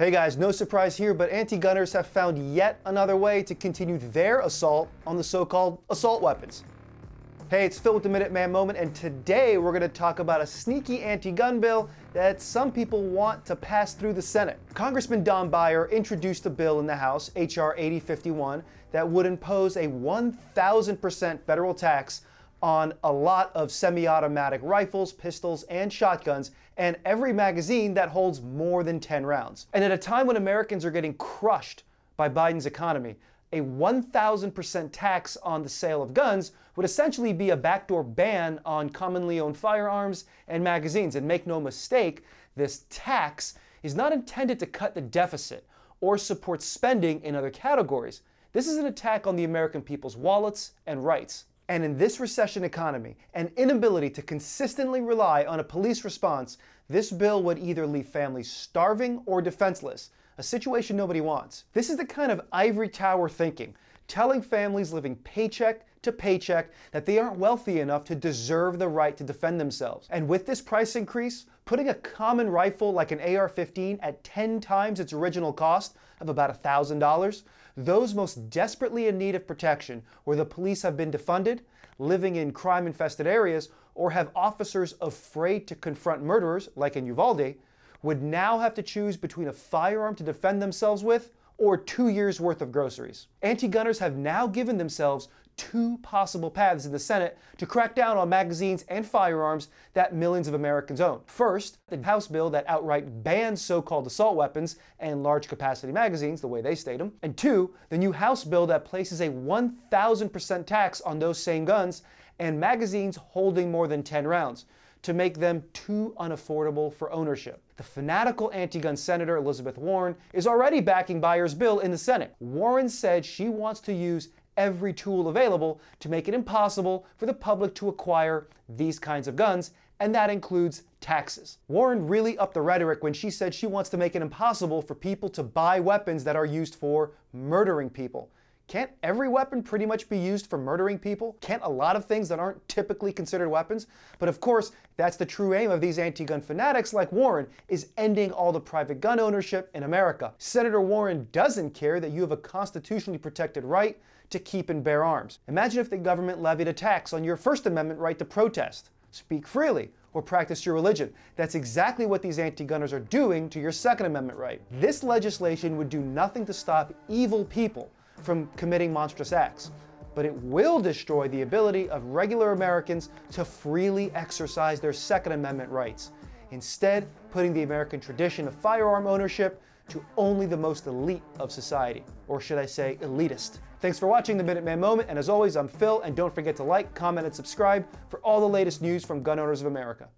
Hey guys, no surprise here, but anti-gunners have found yet another way to continue their assault on the so-called assault weapons. Hey, it's Phil with the Minuteman Moment, and today we're going to talk about a sneaky anti-gun bill that some people want to pass through the Senate. Congressman Don Beyer introduced a bill in the House, H.R. 8051, that would impose a 1,000% federal tax on a lot of semi automatic rifles, pistols, and shotguns, and every magazine that holds more than 10 rounds. And at a time when Americans are getting crushed by Biden's economy, a 1,000% tax on the sale of guns would essentially be a backdoor ban on commonly owned firearms and magazines. And make no mistake, this tax is not intended to cut the deficit or support spending in other categories. This is an attack on the American people's wallets and rights. And in this recession economy, an inability to consistently rely on a police response, this bill would either leave families starving or defenseless, a situation nobody wants. This is the kind of ivory tower thinking, telling families living paycheck to paycheck that they aren't wealthy enough to deserve the right to defend themselves. And with this price increase, putting a common rifle like an AR 15 at 10 times its original cost of about $1,000, those most desperately in need of protection, where the police have been defunded, living in crime infested areas, or have officers afraid to confront murderers, like in Uvalde, would now have to choose between a firearm to defend themselves with or two years worth of groceries. Anti gunners have now given themselves two possible paths in the Senate to crack down on magazines and firearms that millions of Americans own. First, the House bill that outright bans so called assault weapons and large capacity magazines, the way they state them. And two, the new House bill that places a 1,000% tax on those same guns and magazines holding more than 10 rounds to make them too unaffordable for ownership. The fanatical anti-gun Senator Elizabeth Warren is already backing Beyer's bill in the Senate. Warren said she wants to use every tool available to make it impossible for the public to acquire these kinds of guns, and that includes taxes. Warren really upped the rhetoric when she said she wants to make it impossible for people to buy weapons that are used for murdering people. Can't every weapon pretty much be used for murdering people? Can't a lot of things that aren't typically considered weapons? But of course, that's the true aim of these anti-gun fanatics like Warren, is ending all the private gun ownership in America. Senator Warren doesn't care that you have a constitutionally protected right to keep and bear arms. Imagine if the government levied a tax on your First Amendment right to protest, speak freely, or practice your religion. That's exactly what these anti-gunners are doing to your Second Amendment right. This legislation would do nothing to stop evil people from committing monstrous acts, but it will destroy the ability of regular Americans to freely exercise their Second Amendment rights, instead putting the American tradition of firearm ownership to only the most elite of society, or should I say elitist. Thanks for watching the Minuteman Moment, and as always, I'm Phil, and don't forget to like, comment, and subscribe for all the latest news from gun owners of America.